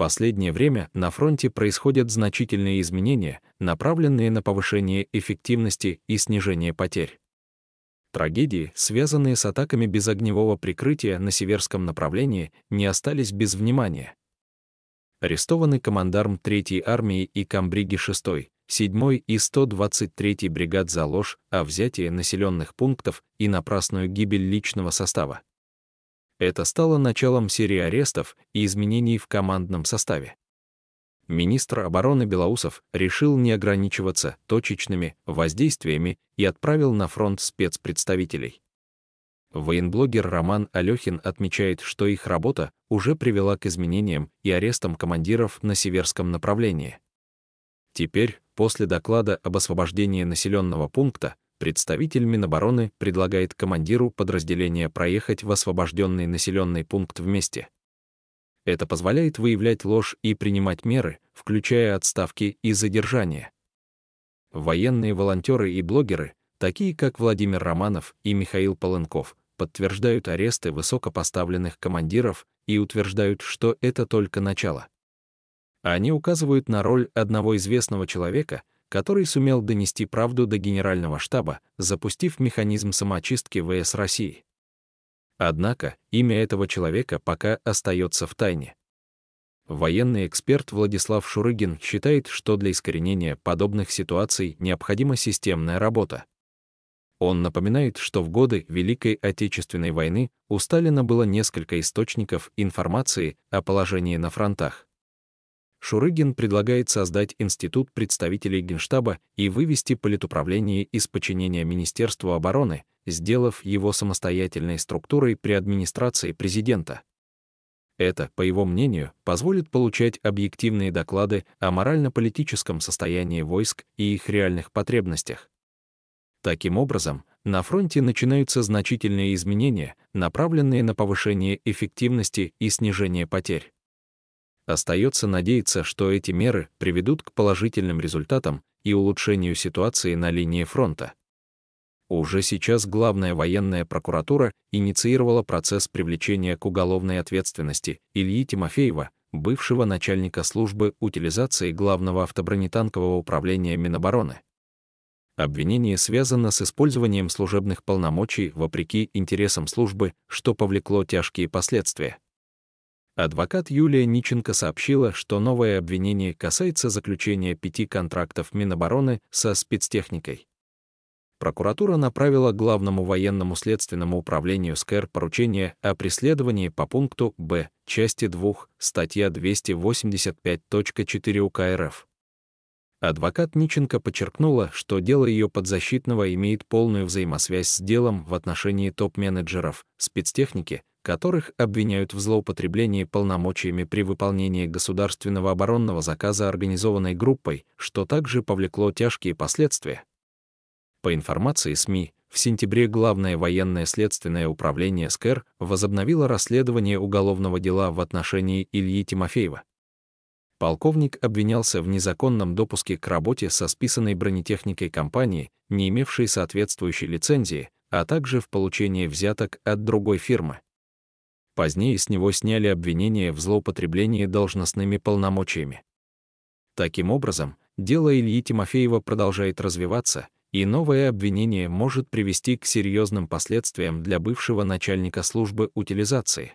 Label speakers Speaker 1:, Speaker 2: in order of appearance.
Speaker 1: последнее время на фронте происходят значительные изменения, направленные на повышение эффективности и снижение потерь. Трагедии, связанные с атаками без огневого прикрытия на северском направлении, не остались без внимания. Арестованы командарм 3-й армии и комбриги 6-й, 7-й и 123-й бригад за ложь о взятии населенных пунктов и напрасную гибель личного состава. Это стало началом серии арестов и изменений в командном составе. Министр обороны Белоусов решил не ограничиваться точечными воздействиями и отправил на фронт спецпредставителей. Военблогер Роман Алёхин отмечает, что их работа уже привела к изменениям и арестам командиров на северском направлении. Теперь, после доклада об освобождении населенного пункта, представитель Минобороны предлагает командиру подразделения проехать в освобожденный населенный пункт вместе. Это позволяет выявлять ложь и принимать меры, включая отставки и задержания. Военные волонтеры и блогеры, такие как Владимир Романов и Михаил Полынков, подтверждают аресты высокопоставленных командиров и утверждают, что это только начало. Они указывают на роль одного известного человека, который сумел донести правду до Генерального штаба, запустив механизм самоочистки ВС России. Однако имя этого человека пока остается в тайне. Военный эксперт Владислав Шурыгин считает, что для искоренения подобных ситуаций необходима системная работа. Он напоминает, что в годы Великой Отечественной войны у Сталина было несколько источников информации о положении на фронтах. Шурыгин предлагает создать институт представителей Генштаба и вывести политуправление из подчинения Министерству обороны, сделав его самостоятельной структурой при администрации президента. Это, по его мнению, позволит получать объективные доклады о морально-политическом состоянии войск и их реальных потребностях. Таким образом, на фронте начинаются значительные изменения, направленные на повышение эффективности и снижение потерь. Остается надеяться, что эти меры приведут к положительным результатам и улучшению ситуации на линии фронта. Уже сейчас главная военная прокуратура инициировала процесс привлечения к уголовной ответственности Ильи Тимофеева, бывшего начальника службы утилизации главного автобронетанкового управления Минобороны. Обвинение связано с использованием служебных полномочий вопреки интересам службы, что повлекло тяжкие последствия. Адвокат Юлия Ниченко сообщила, что новое обвинение касается заключения пяти контрактов Минобороны со спецтехникой прокуратура направила Главному военному следственному управлению СКР поручение о преследовании по пункту Б, части 2, статья 285.4 УК РФ. Адвокат Ниченко подчеркнула, что дело ее подзащитного имеет полную взаимосвязь с делом в отношении топ-менеджеров, спецтехники, которых обвиняют в злоупотреблении полномочиями при выполнении государственного оборонного заказа организованной группой, что также повлекло тяжкие последствия. По информации СМИ, в сентябре Главное военное следственное управление СКР возобновило расследование уголовного дела в отношении Ильи Тимофеева. Полковник обвинялся в незаконном допуске к работе со списанной бронетехникой компании, не имевшей соответствующей лицензии, а также в получении взяток от другой фирмы. Позднее с него сняли обвинение в злоупотреблении должностными полномочиями. Таким образом, дело Ильи Тимофеева продолжает развиваться, и новое обвинение может привести к серьезным последствиям для бывшего начальника службы утилизации.